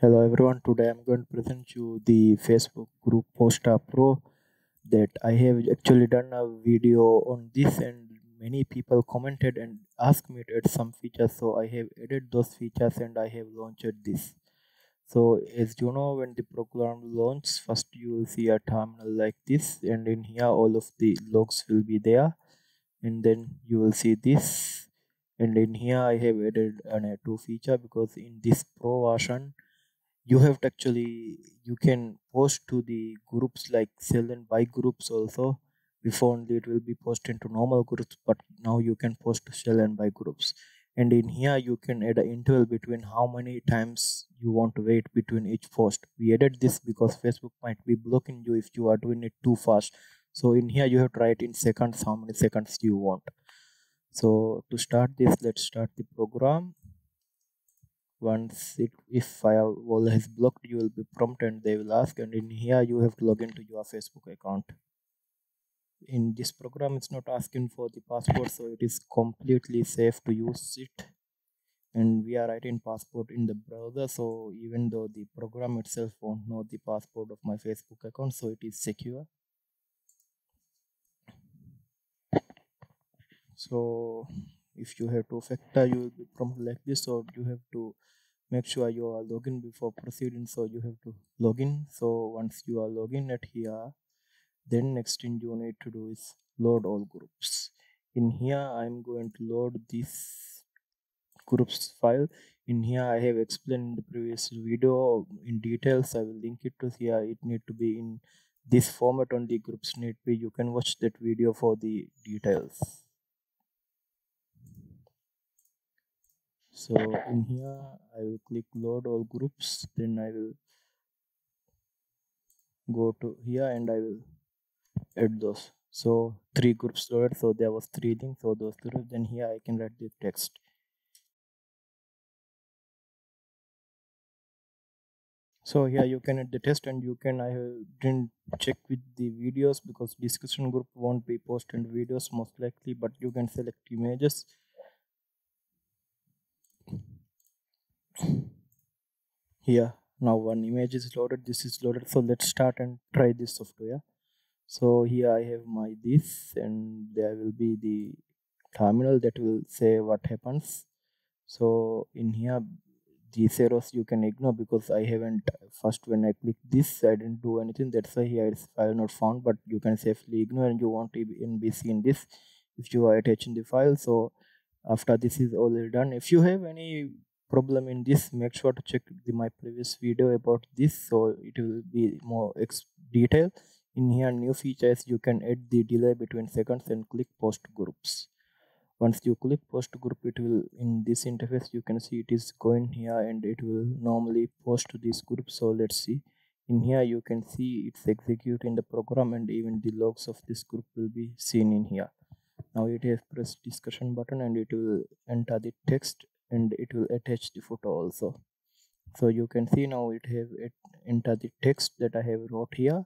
Hello everyone, today I'm going to present you the Facebook group Poster Pro that I have actually done a video on this and many people commented and asked me to add some features. So I have added those features and I have launched this. So as you know when the program launches first you will see a terminal like this and in here all of the logs will be there and then you will see this. And in here I have added an a2 feature because in this pro version you have to actually you can post to the groups like sell and buy groups also. Before only it will be posted into normal groups but now you can post to sell and buy groups. And in here you can add an interval between how many times you want to wait between each post. We added this because facebook might be blocking you if you are doing it too fast. So in here you have to write in seconds how many seconds you want. So to start this let's start the program once it if firewall is blocked you will be prompted. They will ask and in here you have to log into your facebook account. In this program it's not asking for the password so it is completely safe to use it. And we are writing password in the browser so even though the program itself won't know the password of my facebook account so it is secure. So if you have two factor uh, you will be prompted like this or you have to make sure you are login before proceeding. So you have to login so once you are login at here then next thing you need to do is load all groups. In here i'm going to load this groups file. In here i have explained in the previous video in details i will link it to here. It need to be in this format on the groups need be you can watch that video for the details so in here i will click load all groups then i will go to here and i will add those. So three groups loaded. So there was three links. So those groups then here i can write the text. So here you can add the test and you can i didn't check with the videos because discussion group won't be posted videos most likely but you can select images here now one image is loaded this is loaded so let's start and try this software. So here i have my this and there will be the terminal that will say what happens. So in here these arrows you can ignore because i haven't first when i click this i didn't do anything that's why here it's file not found but you can safely ignore and you want to be seen this if you are attaching the file. So after this is already done if you have any problem in this make sure to check the, my previous video about this so it will be more detail in here new features you can add the delay between seconds and click post groups. Once you click post group it will in this interface you can see it is going here and it will normally post to this group. So let's see. In here you can see it's executing the program and even the logs of this group will be seen in here. Now it has pressed discussion button and it will enter the text and it will attach the photo also. So you can see now it have it enter the text that i have wrote here.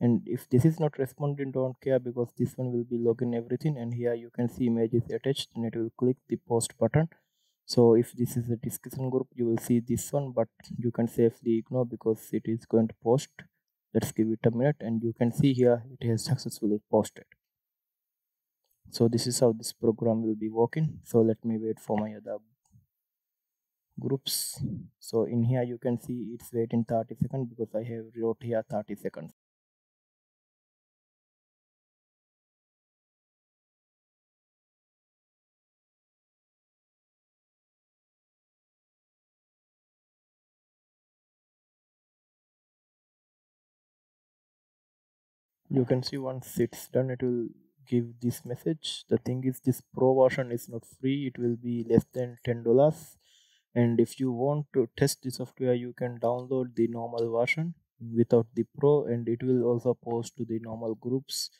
And if this is not responding don't care because this one will be login everything and here you can see image is attached and it will click the post button. So if this is a discussion group you will see this one but you can safely ignore because it is going to post. Let's give it a minute and you can see here it has successfully posted. So this is how this program will be working. So let me wait for my other groups. So in here you can see it's waiting 30 seconds because i have wrote here 30 seconds. You can see once it's done it will give this message. The thing is this pro version is not free. It will be less than ten dollars and if you want to test the software you can download the normal version without the pro and it will also post to the normal groups.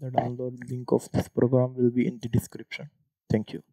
The download link of this program will be in the description. Thank you